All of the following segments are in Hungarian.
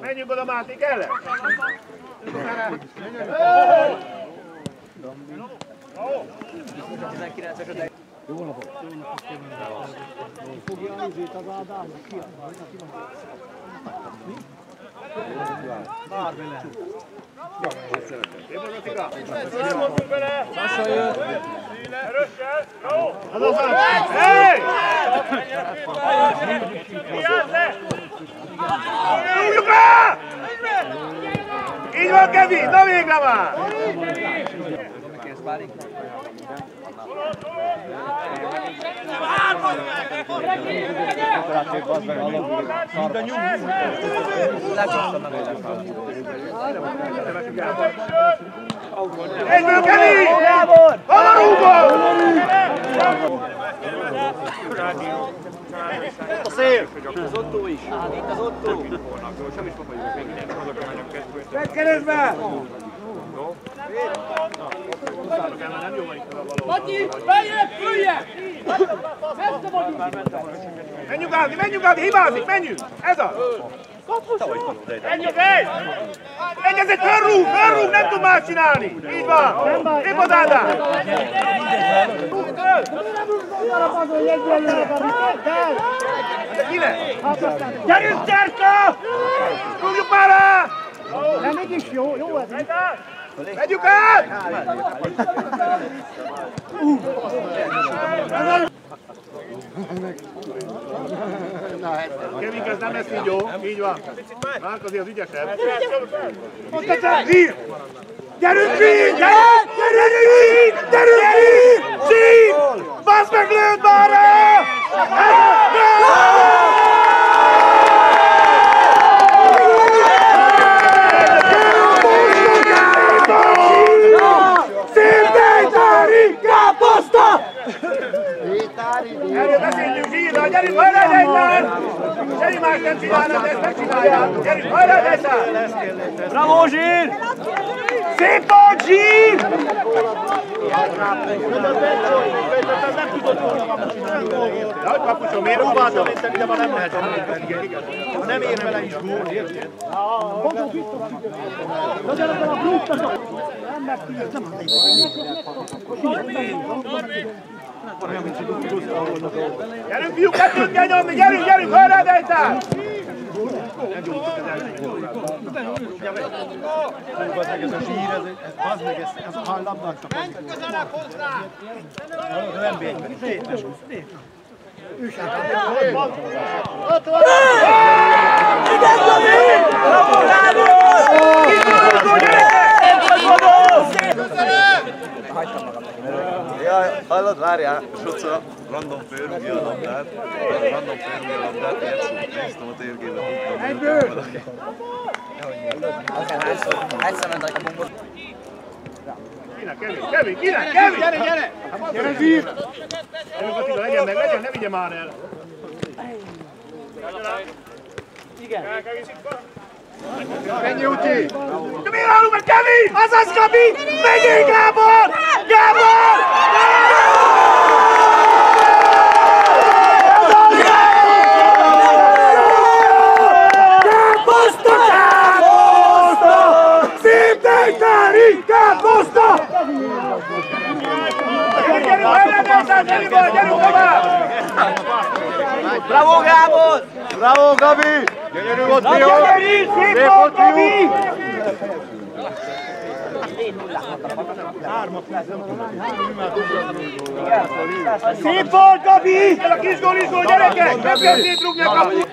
Menjünk oda Máték ellen! Jó napot! Jó napot! Fogja az az áldás, ki a Mi? Máté, kell -e? Hey! Rúgjuk rá! Így van, Kevin! Na végre már! Egyből, Kevin! Hol a rúgó? A szél! Az ottó is. Itt az ottó. Megkeresztbe! Matyi, beljebb, följebb! Messze vagyunk! Menjünk Gádi, menjünk Gádi, hibázik, menjünk! Ez az! Menjünk egy! Egy, ez egy fölrúg, fölrúg, nem tud más csinálni! Így van! Épp az Ádám! De kinek? Gyerünk, Gyerka! Rúgjuk már rá! De mégis jó, jó ez. Megyünk át! Kevin, ez nem lesz így jó. Így van. Márk azért az ügyesebb. Zsír! Gyerünk, Zsír! Gyerünk! Gyerünk, Zsír! Gyerünk, Zsír! Zsír! Basz meg, lőd már rá! Szépen, Erről beszélünk zsírra, gyerünk hajrá, Dejtár! Semmi más nem csinálnak, de ezt megcsinálják. Gyerünk hajrá, Dejtár! Bravo, Zsír! Szép volt, zsír! Nagy kapucsom, miért próbáltam én szerintem, ha nem lehet Ha nem ér vele is gól, érted? Gyerünk, fiúk, kettőt kell nyomni, gyerünk, gyerünk, hajrá, Dejtár! Ez a zsír, ez, ez, az meg, ez, ez a hajlabnak csak az. Közelebb hozzá! Nem végben, tétes, tétes. Jaj, hallod, várjál, Soca, random fölrúgja a labdát, random fölrúgja a labdát, játszunk, néztem a térgébe, tudtam, Egyből! Kinek, Kevin, Kevin, kinek, Kevin! Gyere, gyere! Gyere, zsír! Gyerünk, Attila, legyen meg, legyen, ne vigye már el! Igen. Mennyi úti? De miért állunk meg, Kevin? Azaz, Gabi! Megyünk, Gábor! Gábor! Káposzta! Káposzta! Szép Dejtári! Káposzta! Bravo, Gábor! Bravo, Gabi! Gyönyörű volt! Gyerünk, szép volt, Gabi! Szép volt, Gabi! Ez a kis gól is gól, gyerekek! Nem kell szétrugni a kaput!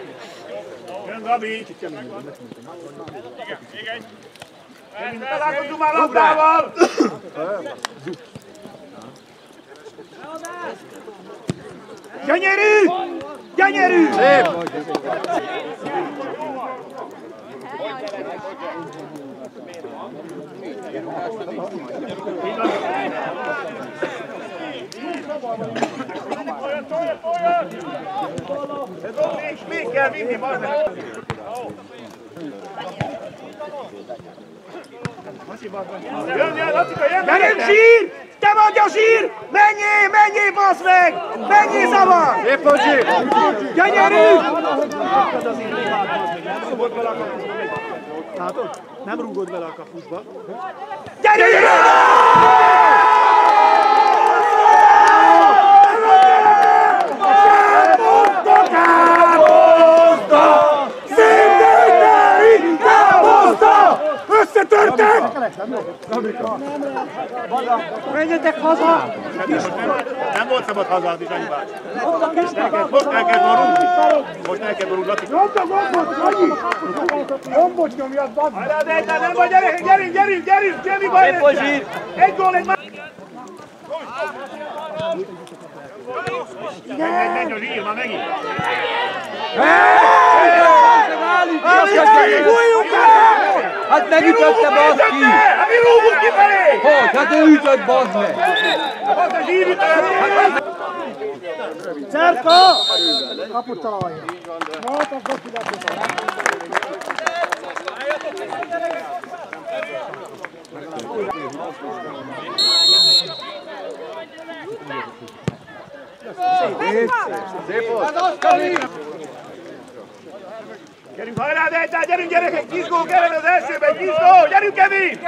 Jön, Gabi! Találkozunk már labdával! Gyönyörű! Gyönyörű! Szép! Ez ott még, még kell vinni, bazd meg! Jön, jön, Latika, jön! Gyerünk, zsír! Te vagy a zsír! Menjél, menjél, basz meg! Menjél, zavar! Szép volt, Zsír! Gyönyörű! Látod? Nem rúgod vele a kapusba. Gyere, gyere! Káposzta, káposzta! Széndőteri káposzta! Összetörtek! Menjetek haza! Nem volt szabad hazaadni, Sanyi bácsi. Most elkezd ma rúgni. Most elkezd ma rúgni, Laci. Nyomd a gombot, Sanyi! Gombot nyomjad, bazd! Hajrá, de egy nem vagy, gyerünk, gyerünk, gyerünk, gyerünk, semmi baj Szép volt, Zsír! Egy gól, egy más. Menj, menj, a zsír, már megint. Hát megütötte, bazd ki! Hát mi rúgunk kifelé? Hogy? Hát ő ütött, bazd meg! Hát a zsír ütött. Cerka! Kaput találja. Voltak befizetők. Gyerünk, hajrá, de egy, gyerünk gyerekek, 10 gól kellene az elsőben, 10 gól, gyerünk Kevin!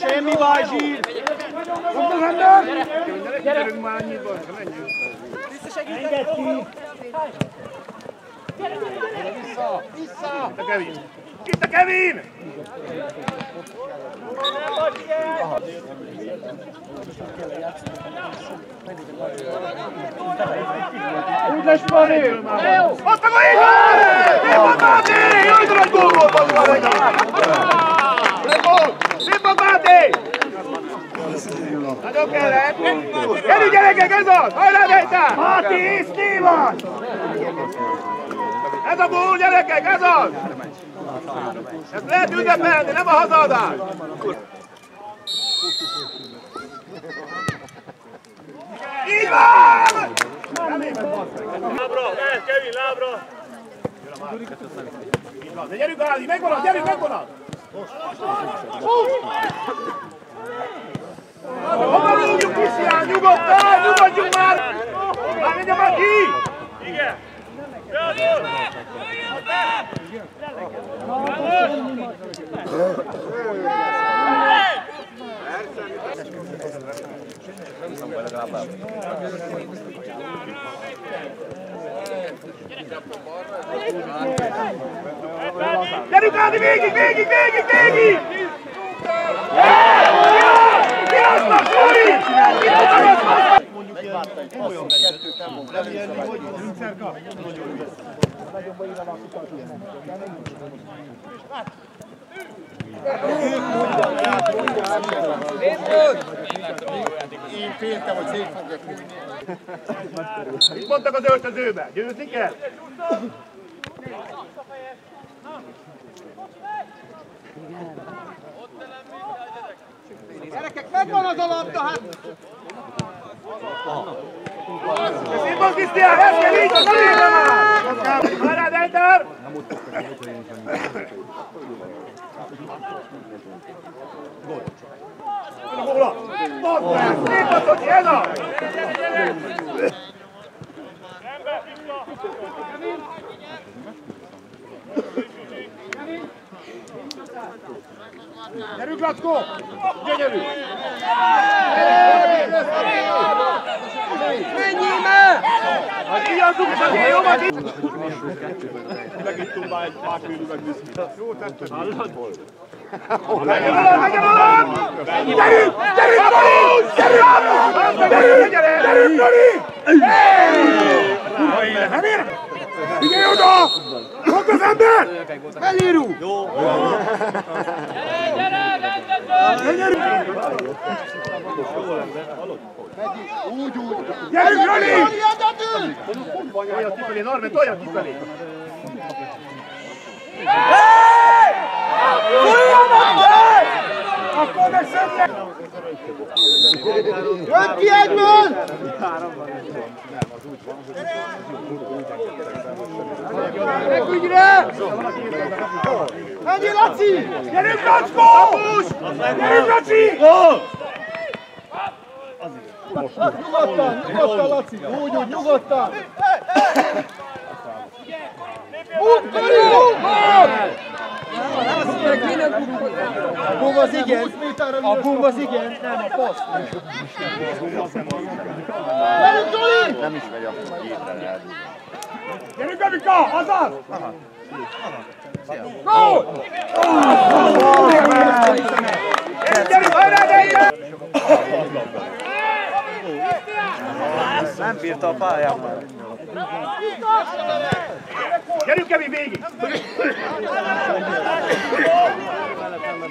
Semmi baj, Zsír! Gyerünk már annyit van, menjünk. Itt a Kevin! Itt a Kevin! Úgy lesz, Mari! Ott meg a így van! Szép a Máté! Jaj, de nagy gól volt az már egy! Szép gól! Szép a Máté! Nagyon kellett! Gyerünk gyerekek, ez az! Hajrá, Bejtán! Máté és Stévan! Ez a gól, gyerekek, ez az! Ezt lehet ünnepelni, nem a hazaadás! Így van! Lábra, Kevin, lábra! De gyerünk Ádi, megvan, gyerünk, megvan! Hova rúgjuk Krisztián, nyugodtan, nyugodjunk már! Már menjen már ki! Igen! Gyerünk Ádi, végig, végig, végig, végig! Kiasznak, Zoli! Én féltem, hogy szét fogok Mit mondtak az öltözőbe? Győzni kell? Gyerekek, megvan az a labda, hát! Van, Krisztián, ez kell így, az elérve már! Hajrá, Denter! Góla! Mondd meg! Ez az! Gyerünk, Lackó! Gyönyörű! Menjél már! Hát és azért jó van itt! Megittunk már egy másfél üveg viszkit. Jó tetted. Hallod? Menjen alá! Gyerünk! Gyerünk, Nori! Gyerünk! Gyerünk! Gyerünk, élet, nem ér? Figyelj oda! Fogd az ember! Elírú! Jó. Úgy, úgy. Gyerünk, Nori! Nori, Tolja kifelé, Norman, tolja kifelé! Akkor meg szöknek! Jön ki egyből! Megügyre! Menjél, Laci! Gyerünk, Lackó! Gyerünk, Laci! Nyugodtan, nyugodtan, Laci. Úgy, úgy, nyugodtan. A bum az igen. A bum az igen. Nem, a passz. Gyerünk, Gabika! Azaz! Gyerünk, gyerünk, hajrá, gyerünk! Nem bírta a pályán már. Gyerünk, Kevin, végig!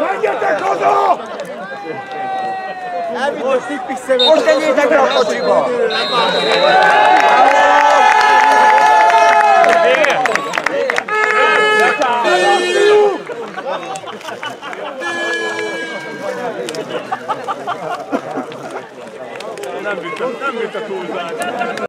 Menjetek haza! Tegyétek be a kocsiba! Nem bűnt, nem bűnt a túlzás.